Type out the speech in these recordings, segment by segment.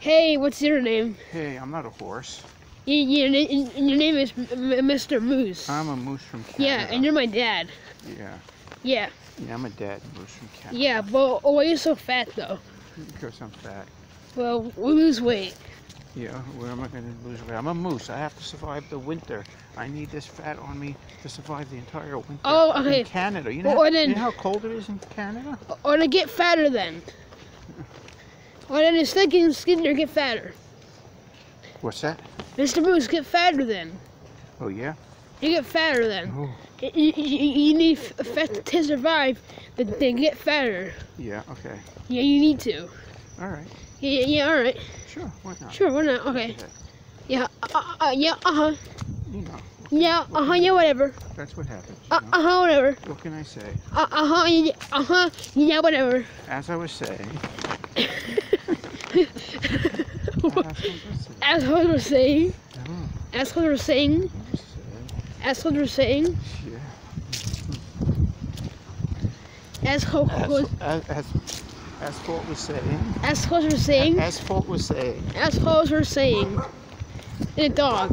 Hey, what's your name? Hey, I'm not a horse. Y- Your, your name is Mr. Moose. I'm a moose from Canada. yeah, and you're my dad. Yeah. Yeah, Yeah, I'm a dad moose from Canada. yeah, but oh, why are you so fat though? Because I'm fat. Well, we lose weight. Yeah, where am I going to lose weight? I'm a moose. I have to survive the winter. I need this fat on me to survive the entire winter. Oh, okay. In Canada. You know, Well, how, then- you know how cold it is in Canada? Or to get fatter then. Then instead of getting skinnier, get fatter. What's that? Mr. Moose, get fatter then. Oh, yeah? You get fatter then. Oh. Y- y- y- You need fat to survive, then then get fatter. Yeah, okay. Yeah, you need to. All right. Yeah, yeah, all right. Sure, why not? Sure, why not? Okay. Yeah, uh, uh, yeah, uh-huh. You know, Yeah, uh-huh, yeah, whatever. that's what happens. Uh, You know? uh-huh, whatever. What can I say? Uh, uh-huh, yeah, uh-huh, yeah, whatever. As I was saying as what we're oh. saying. As what we're saying. As what we're saying. As what we're saying. As what we're saying. As what we're saying. As what we're saying. And a dog.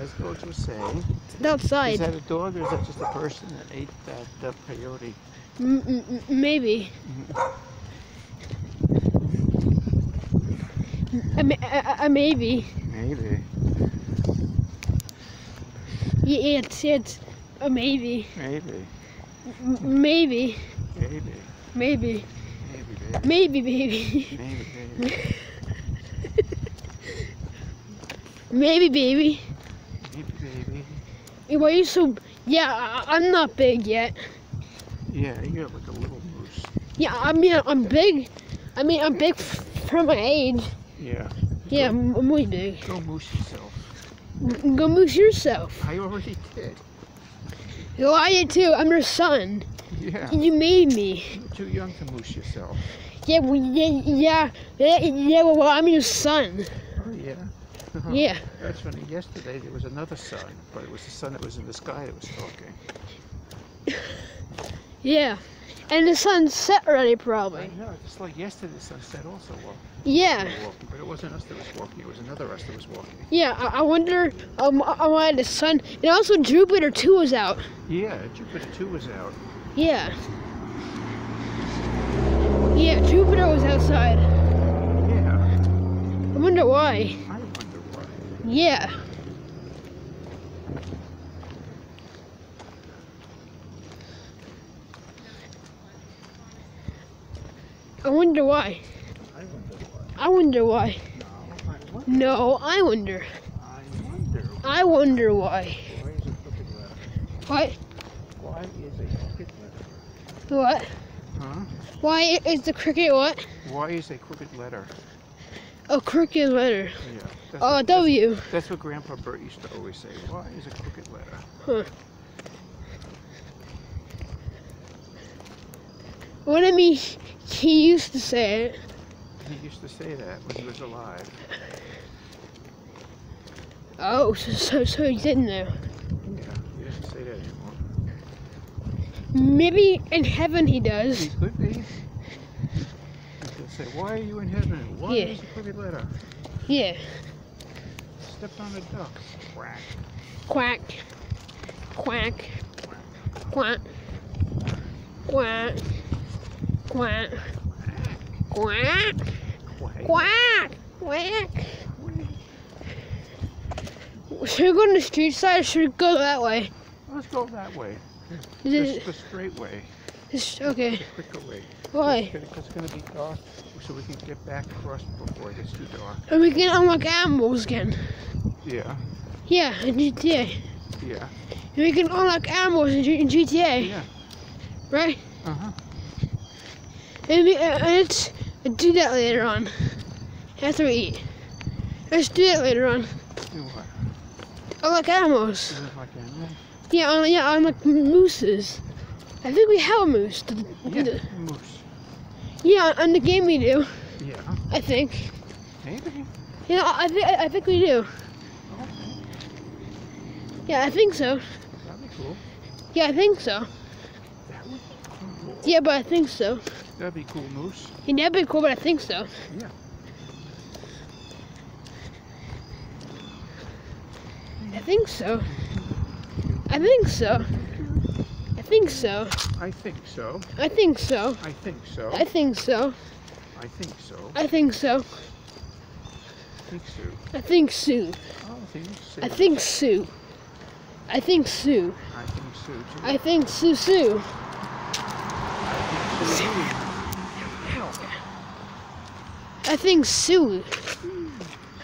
As what we're saying. Outside. Is that a dog or is that just a person that ate that, that peyote? M maybe. Mm-hmm. A, a, a maybe. Maybe. Yeah, it's, it's a maybe. Maybe. M- maybe. Maybe. Maybe. Maybe, baby. Maybe, baby. Maybe, baby. maybe, baby. Maybe, baby. Hey, Why are you so... Yeah, I, I'm not big yet. Yeah, you're like a little moose. Yeah, I mean, I'm big. I mean, I'm big f- for my age. Yeah. Yeah, I'm, I'm really big. Go moose yourself. Go moose yourself. I already did. Well, I did too. I'm your son. Yeah. You made me. You're too young to moose yourself. Yeah, well, yeah, yeah, yeah, yeah, well, I'm your son. Oh, yeah. Uh-huh. Yeah. That's funny. Yesterday there was another sun, but it was the sun that was in the sky that was talking. Yeah. And the sun set already, probably. I know, just like yesterday the sun set also walk, Yeah. walking, but it wasn't us that was walking, it was another us that was walking. Yeah, I, I wonder um, I wanted the sun. And also Jupiter too was out. Yeah, Jupiter 2 was out. Yeah. Yeah, Jupiter was outside. Yeah, I wonder why. I wonder why. Yeah. I wonder why. I wonder why. I wonder why. No, I wonder. No, I wonder. I wonder. Why. Why is a crooked letter? What? Why is a crooked letter? What? Huh? Why is the cricket what? Why is a crooked letter? A crooked letter. Yeah. That's Oh, a what, that's, W. that's what Grandpa Bert used to always say. Why is a crooked letter? Huh. What I mean, he used to say it. He used to say that when he was alive. Oh, so so, so he didn't know. Yeah, he doesn't say that anymore. Maybe in heaven he does. He could be. He could say, why are you in heaven? Why Yeah. is a crooked letter? Yeah. Stepped on a duck. Quack. Quack. Quack. Quack. Quack. Quack. Quack. Quack. Quack. Should we go on the street side or should we go that way? Let's go that way. Is The, straight way. is- okay. The quicker way. Why? Because it's going to be dark, so we can get back across before it gets too dark. And we can unlock animals again. Yeah. Yeah, in GTA. Yeah. And we can unlock animals in, G- in GTA, Yeah. right? Uh-huh. And uh, let's do that later on. After we eat. Let's do that later on. Do what? Unlock animals. Is it like animals? Yeah, on, yeah, unlock mooses. I think we have a moose. Yeah. the- Moose. yeah, on the game we do. Yeah. I think. Maybe. Yeah, I think I think we do. Okay. Yeah, I think so. That'd be cool. Yeah, I think so. That would be cool. Yeah, but I think so. That'd be cool moose. He never be cool, but I think so. Yeah. I think so. I think so. I think so. I think so. I think so. I think so. I think so. I think so. I think so. I think Sue. I think Sue. I think Sue. I think Sue. I think Sue Sue. I think Sue. I think Sue.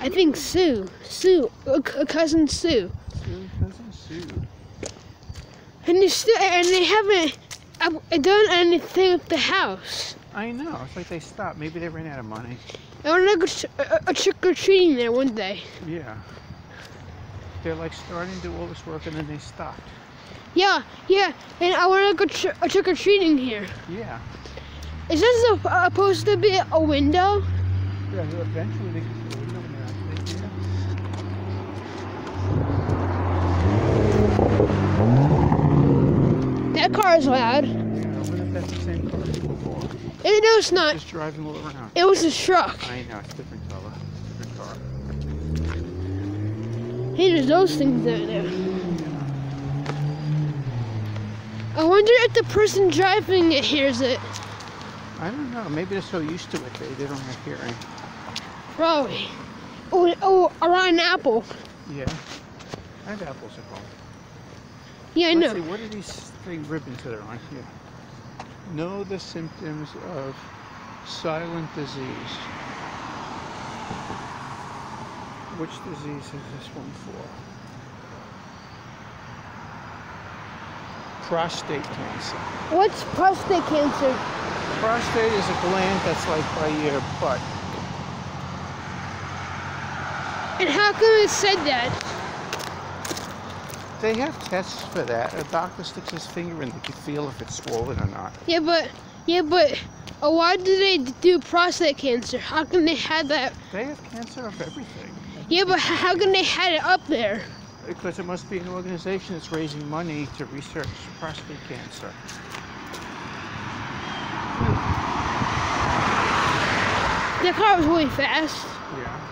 I think Sue. Sue. uh, c- cousin Sue. Sue, cousin Sue. And they still and they haven't uh, done anything with the house. I know. It's like they stopped. Maybe they ran out of money. I want to go tr- a, a trick or treating there one day. Yeah. They're like starting to do all this work and then they stopped. Yeah, yeah. And I want to go tr- a trick or treating here. Yeah. Is this a, supposed to be a window? Yeah, eventually they can do it. No, no, they- yeah. That car is loud. Yeah, I wonder if that's the same car as before. Eh, no, it's not. Just driving all around. It was a truck. I know, it's a different color. Different car. Hey, there's those things out there. I wonder if the person driving it hears it. I don't know. Maybe they're so used to it they, they don't have hearing. Probably. Oh, oh, a rotten apple. Yeah. I have apples at home. Yeah, I Let's know. see, what are these thing ribbons that are on here? Know the symptoms of silent disease. Which disease is this one for? Prostate cancer. What's prostate cancer? Prostate is a gland that's like by your butt. And how come it said that? They have tests for that. A doctor sticks his finger in, they can feel if it's swollen or not. Yeah, but yeah, but uh, why do they do prostate cancer? How can they have that? They have cancer of everything. Yeah, but how can they have it up there? Because it must be an organization that's raising money to research prostate cancer. That car was really fast. Yeah,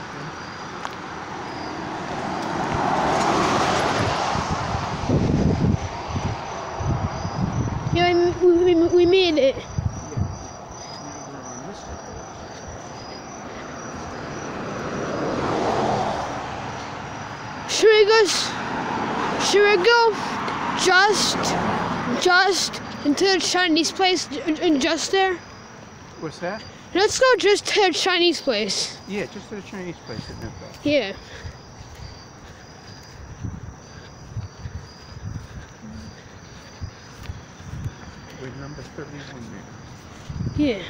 the Chinese place just there? What's that? Let's go just to the Chinese place. Yeah, just to the Chinese place that. Yeah. We're number 31 now.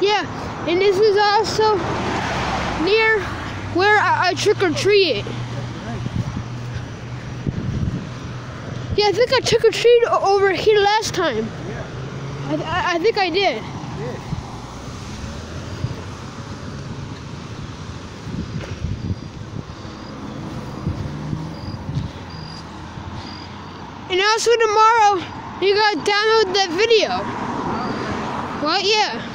Yeah, and this is also near where I, I trick or treat. Yeah, I think I trick or treated over here last time. Yeah, I, I, think I did. And also tomorrow, you gotta download that video. What? Yeah.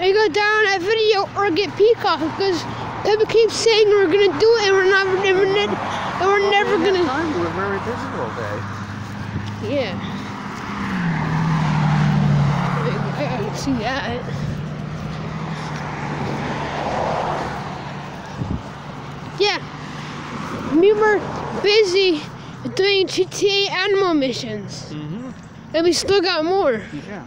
You go down that video or get Peacock because people keep saying we're gonna do it and we're not, and we're, ne- and we're never We gonna. time. We're very busy all day. Yeah. I, can see that. Yeah. We were busy doing GTA animal missions. Mm-hmm. And we still got more. Yeah.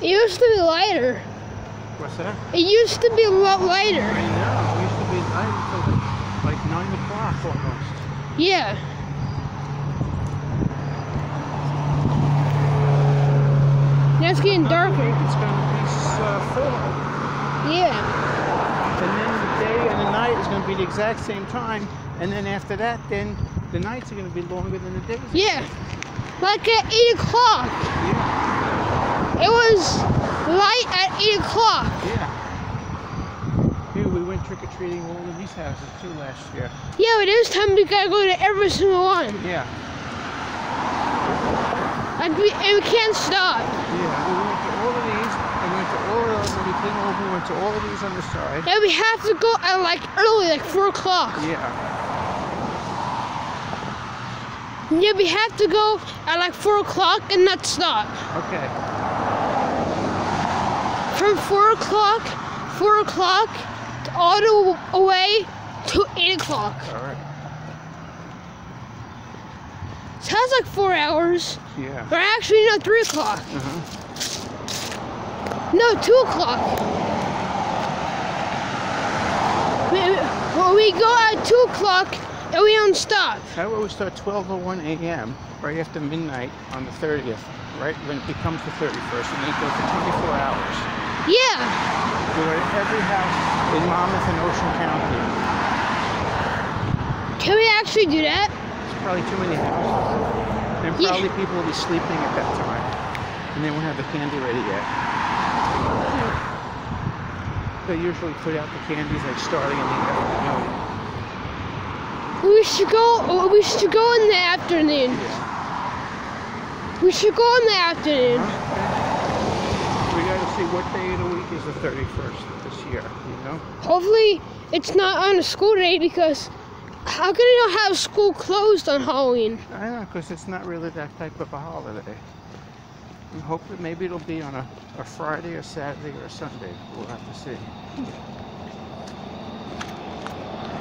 It used to be lighter. What's that? It used to be a lot lighter. I know. It used to be night until like 9 o'clock almost. Yeah. Now it's getting darker. It's going to be uh, fall. Yeah. And then the day and the night is going to be the exact same time. And then after that, then the nights are going to be longer than the days. Yeah. Like at 8 o'clock. Yeah. It was light at 8 o'clock. Yeah. Here we went trick or treating all of these houses too last year. Yeah, but this time we gotta go to every single one. Yeah. And we, and we can't stop. Yeah. We went to all of these. And we went to all of them. And we came over. We went to all of these on the side. And we have to go at like early, like 4 o'clock. Yeah. Yeah, we have to go at like 4 o'clock and not stop. Okay. From 4 o'clock, 4 o'clock, all the way to 8 o'clock. All right. So that's like 4 hours. Yeah. Or actually, no, 3 o'clock. Uh-huh. No, 2 o'clock. We, well, we go at 2 o'clock and we don't stop. How about we start 12:01 a.m. right after midnight on the 30th, right when it becomes the 31st, and then it goes for 24 hours. Yeah. We go to every house in Monmouth and Ocean County. Can we actually do that? It's probably too many houses, and Yeah. probably people will be sleeping at that time, and they won't have the candy ready yet. They usually put out the candies like starting in the afternoon. We should go. We should go in the afternoon. Yeah. We should go in the afternoon. We got to see what day of the week is the 31st this year, you know? Hopefully, it's not on a school day because how can you not have school closed on Halloween? I know, because it's not really that type of a holiday. Hope that maybe it'll be on a, a Friday or Saturday or Sunday. We'll have to see.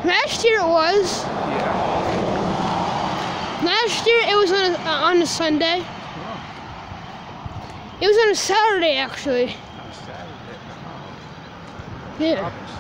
Last year it was. Yeah. Last year it was on a, on a Sunday. Oh, It was on a Saturday actually. on a Saturday. Oh, Yeah.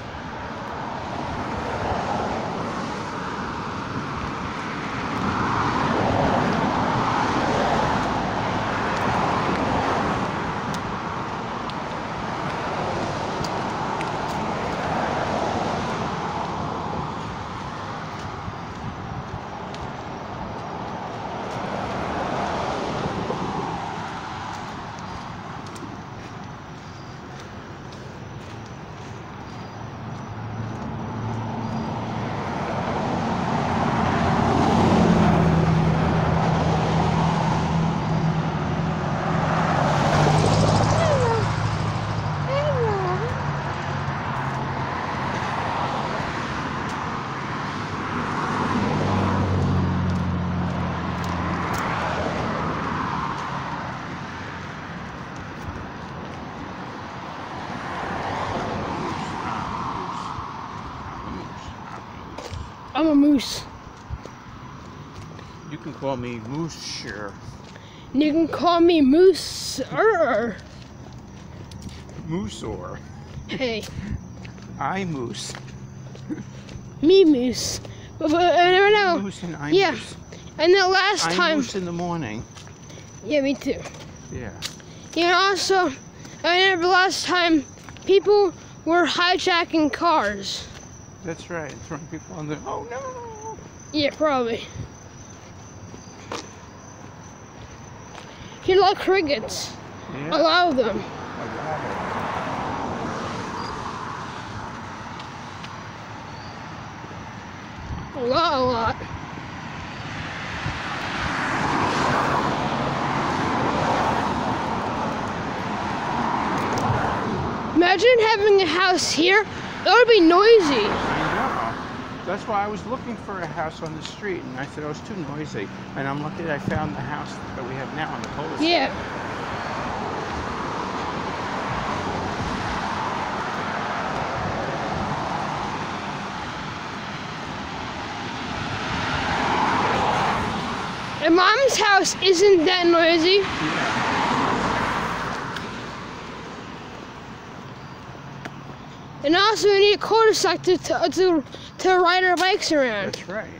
I'm a moose. You can call me Moose Sure. You can call me Moose. Err. Moose or Hey, I Moose. me Moose. But, but I never know. Moose and I Yeah. Moose. And the last I time, Moose in the morning. yeah, me too. Yeah. You know, also, I remember last time people were hijacking cars. That's right. Throwing people on the. Oh no! Yeah, probably. He like crickets. Yeah. A lot of them. A lot A lot, a lot. Imagine having a house here. It would be noisy. That's why I was looking for a house on the street, and I said, oh, was too noisy. And I'm lucky that I found the house that we have now on the cul-de-sac. Yeah. And mom's house isn't that noisy. Yeah. And also we need a cul-de-sac to, to, to, to ride our bikes around. That's right.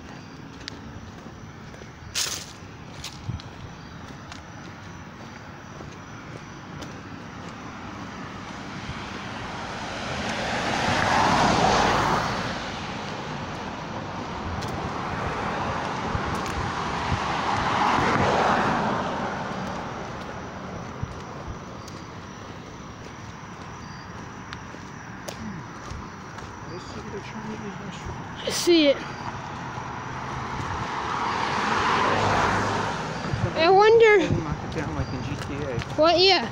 88. What year?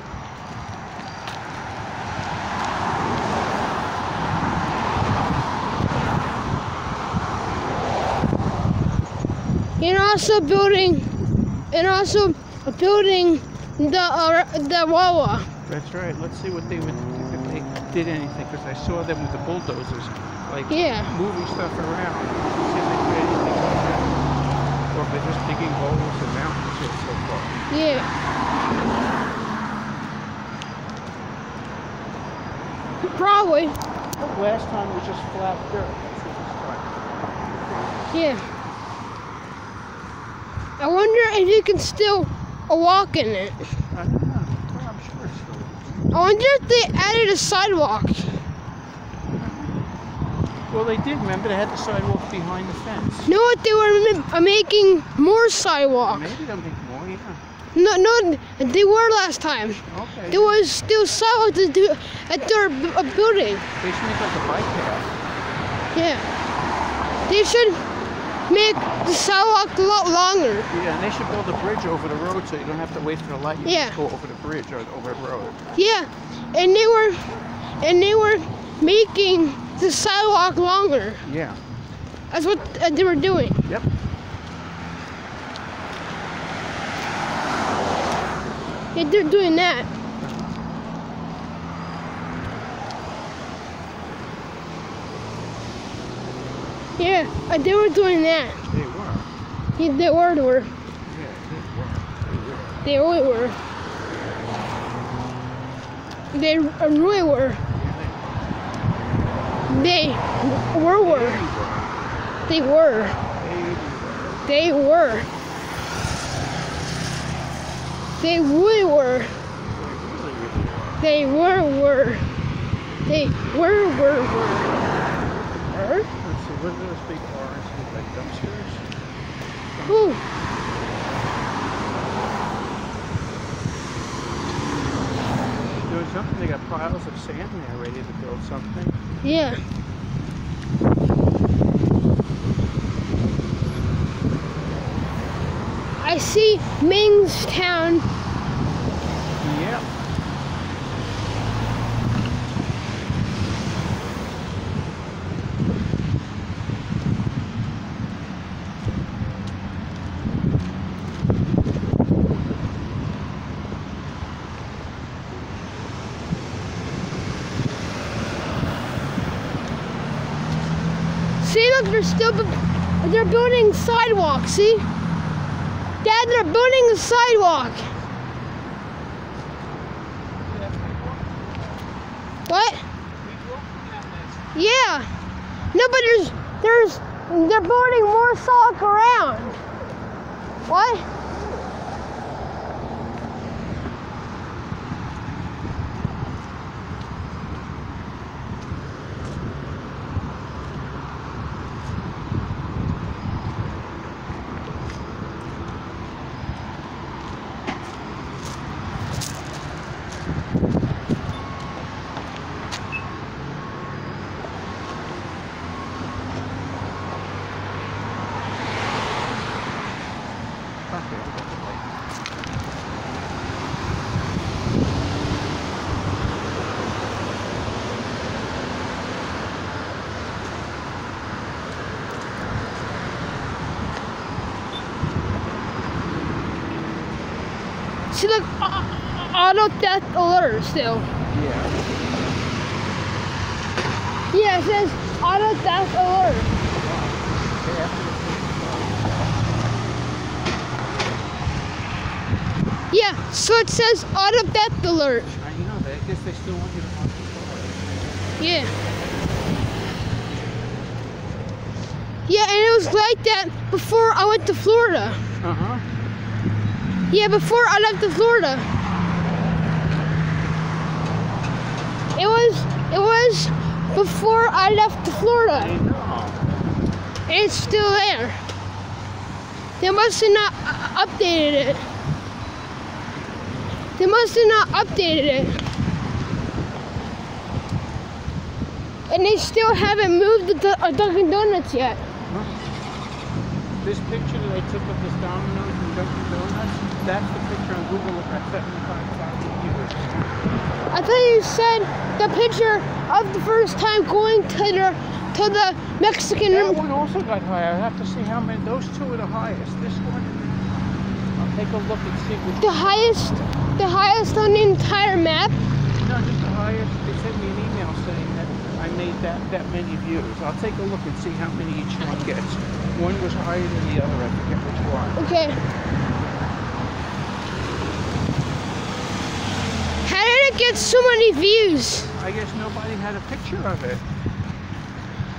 And also building, and also building the uh, the Wawa. That's right. Let's see what they would if they did anything because I saw them with the bulldozers, like yeah. moving stuff around. See if they did anything like that, or if they're just digging holes and mountains so far. Yeah. Probably. Last time was just flat dirt. That's what this time. Yeah. I wonder if you can still walk in it. I don't know. I'm sure it's still. I wonder if they added a sidewalk. Well, they did. Remember, they had the sidewalk behind the fence. No, what they were making more sidewalk. Maybe more. Yeah. No, no, they were last time. Okay. There was still sidewalk to do at their uh, building. They should make like a bike path. Yeah. They should make the sidewalk a lot longer. Yeah, and they should build a bridge over the road so you don't have to wait for the light. You Yeah. just go over the bridge or over the road. Yeah, and they were, and they were making the sidewalk longer. Yeah. That's what uh, they were doing. Yep. Yeah, they're doing that. Yeah, uh, they were doing that. They were. Yeah, they were, they were. Yeah, they were. They really were. They uh, really were. They were, were. They were. They were. They were. They were. They really were. They were. They were, were. They were, were, were. Let's see, what are those big cars with like dumpsters? Ooh. Was something, they got piles of sand there ready to build something. Yeah. I see Mingstown. Yep. See, look, they're still they're building sidewalks. See, Dad, they're building the sidewalk. What? Yeah. No, but there's there's they're building more sidewalk around. What? She look uh, uh, auto death alert still. Yeah. Yeah, it says auto death alert. Yeah. yeah, so it says auto death alert. I know that. I guess they still want you to the. Yeah. Yeah, and it was like that before I went to Florida. Uh-huh. Yeah, before I left to Florida. It was it was before I left to I Florida. know. It's still there. They must have not uh, updated it. They must have not updated it. And they still haven't moved the uh, Dunkin' Donuts yet. This picture that I took of this Domino's and Dunkin' Donuts, that's the picture on Google of at 75,000 viewers. I thought you said the picture of the first time going to the to the Mexican That one also got higher. I have to see how many. Those two are the highest. This one, I'll take a look and see which. the highest the highest on the entire map. No, just the highest. They sent me an email saying that I made that that many views. I'll take a look and see how many each one gets. One was higher than the other. I forget which one. Okay. How did it get so many views? I guess nobody had a picture of it.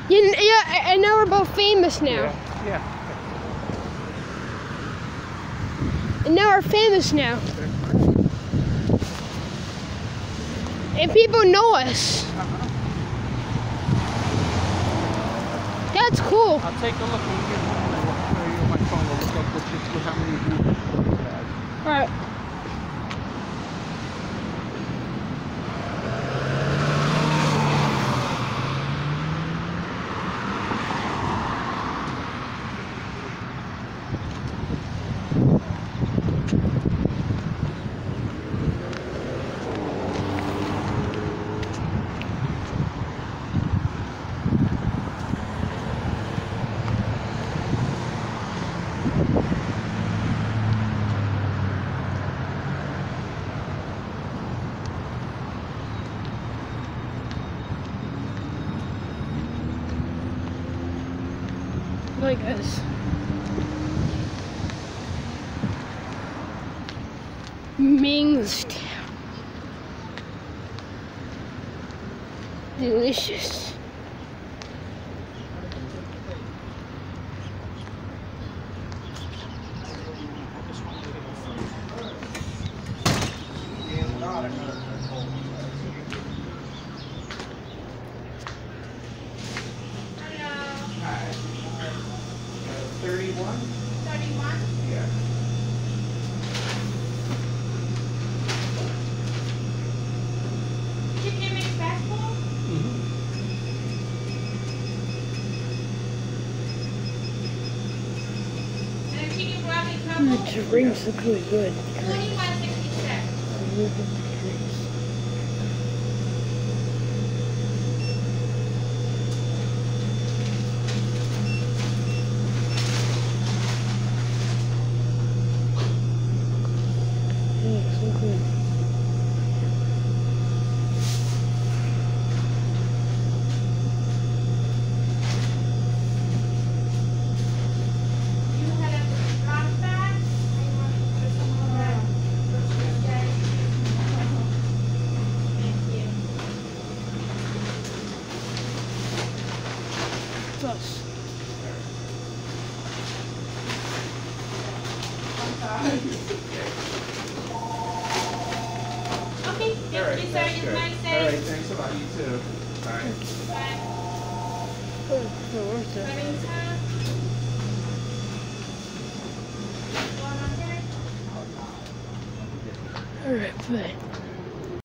You, yeah, and now we're both famous now. Yeah. Yeah. And now we're famous now. And people know us. Uh-huh. That's cool. I'll take a look and give you my, my phone. I'll look up which is how many views had. Alright. Like this. Mingstown. Delicious. Thirty-one. 31. Yeah. Chicken mixed vegetable? And a chicken broccoli drinks look really good.